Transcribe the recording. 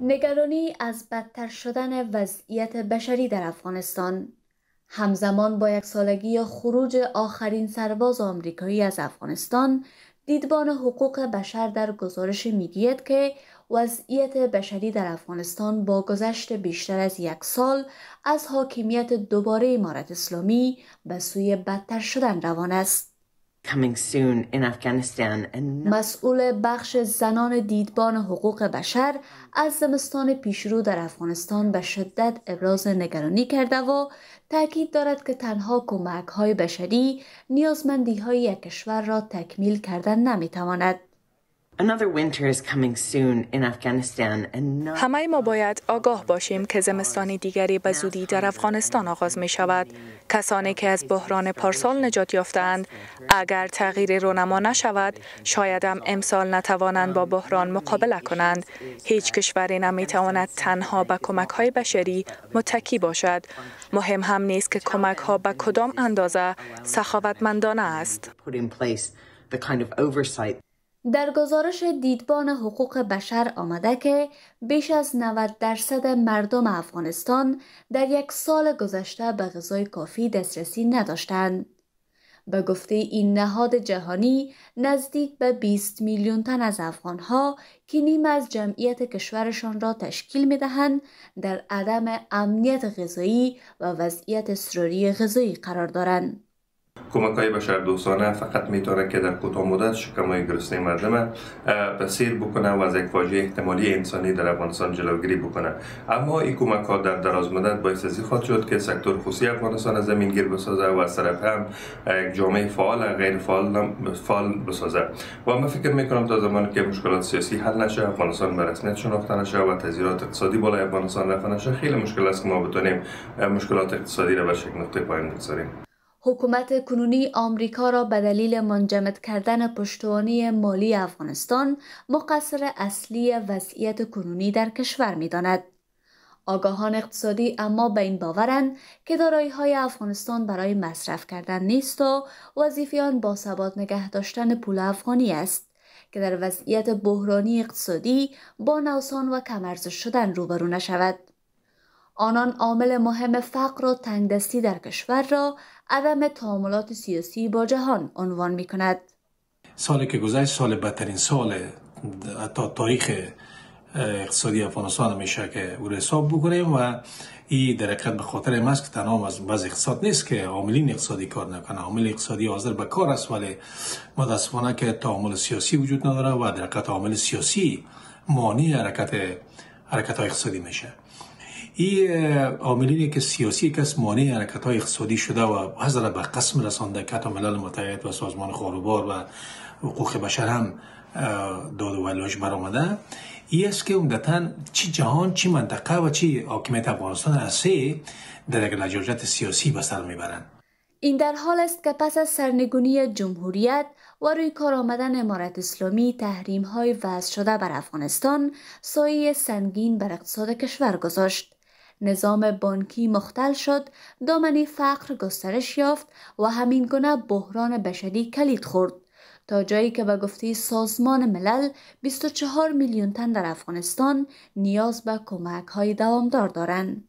نگرانی از بدتر شدن وضعیت بشری در افغانستان همزمان با یک سالگی خروج آخرین سرباز آمریکایی از افغانستان دیدبان حقوق بشر در گزارش می‌گوید که وضعیت بشری در افغانستان با گذشت بیشتر از یک سال از حاکمیت دوباره امارت اسلامی به سوی بدتر شدن روان است. مسئول بخش زنان دیدبان حقوق بشر از زمستان پیشرو در افغانستان به شدت ابراز نگرانی کرده و تاکید دارد که تنها کمک های بشری نیازمندی های یک کشور را تکمیل کردن نمی‌تواند. همه ما باید آگاه باشیم که زمستان دیگری به زودی در افغانستان آغاز می شود. کسانی که از بحران پارسال نجات یافتند اگر تغییر رونما نشود شاید هم امسال نتوانند با بحران مقابله کنند. هیچ کشوری نمی تواند تنها به کمک های بشری متکی باشد. مهم هم نیست که کمک ها به کدام اندازه سخاوتمندانه است. در گزارش دیدبان حقوق بشر آمده که بیش از 90 درصد مردم افغانستان در یک سال گذشته به غذای کافی دسترسی نداشتند. به گفته این نهاد جهانی نزدیک به 20 میلیون تن از افغانها که نیم از جمعیت کشورشان را تشکیل می دهند در عدم امنیت غذایی و وضعیت اضطراری غذایی قرار دارند. کمک های بشر دوستانه فقط می‌تونه که در کوتاه مدت شکمای گرسنه مردم بسیر بکنه و از یک فاجعه احتمالی انسانی در افغانستان جلوگیری بکنه. اما این کمک ها در دراز مدت باعث ازی خواهد شد که سکتور خصوصی افغانستان زمین گیر بسازه و از طرف هم یک جامعه فعال غیر فعال فعال بسازه. و من فکر می‌کنم تا زمانی که مشکلات سیاسی حل نشه افغانستان به رسمیت شناخته نشه و تغییرات اقتصادی بالای افغانستان رفته نشه. خیلی مشکل است که ما بتونیم مشکلات اقتصادی را به شکل نقطه پایین بگذاریم. حکومت کنونی آمریکا را به دلیل منجمد کردن پشتوانی مالی افغانستان مقصر اصلی وضعیت کنونی در کشور می داند. آگاهان اقتصادی اما به این باورند که دارایی های افغانستان برای مصرف کردن نیست و وظیفه آن با ثبات نگه داشتن پول افغانی است که در وضعیت بحرانی اقتصادی با نوسان و کمرزش شدن روبرو نشود. آنان عامل مهم فقر و تنگدستی در کشور را عدم تعاملات سیاسی با جهان عنوان می کند. سالی که گذشت سال بدترین سال تا تاریخ اقتصادی افغانستان میشه که او حساب بکنیم و این در حقیقت به خاطر این است که تنها از بعض اقتصاد نیست که عاملین اقتصادی کار نکنه عامل اقتصادی حاضر به کار است ولی متاسفانه که تعامل سیاسی وجود نداره و در حقیقت عامل سیاسی مانع حرکت حرکت اقتصادی میشه این عاملینی که سیاسی کس مانع حرکت های اقتصادی شده و حضر به قسم رسانده که ملل متحد و سازمان خاروبار و حقوق بشر هم داد و ولاش برآمده ای است که عمدتا چی جهان چی منطقه و چی حاکمیت افغانستان اصلی در لجاجت سیاسی به سر می‌برند. این در حال است که پس از سرنگونی جمهوریت و روی کار آمدن امارت اسلامی تحریم های وضع شده بر افغانستان سایه سنگین بر اقتصاد کشور گذاشت. نظام بانکی مختل شد دامنی فقر گسترش یافت و همین گونه بحران بشری کلید خورد تا جایی که به گفته سازمان ملل 24 میلیون تن در افغانستان نیاز به کمک های دوامدار دارند.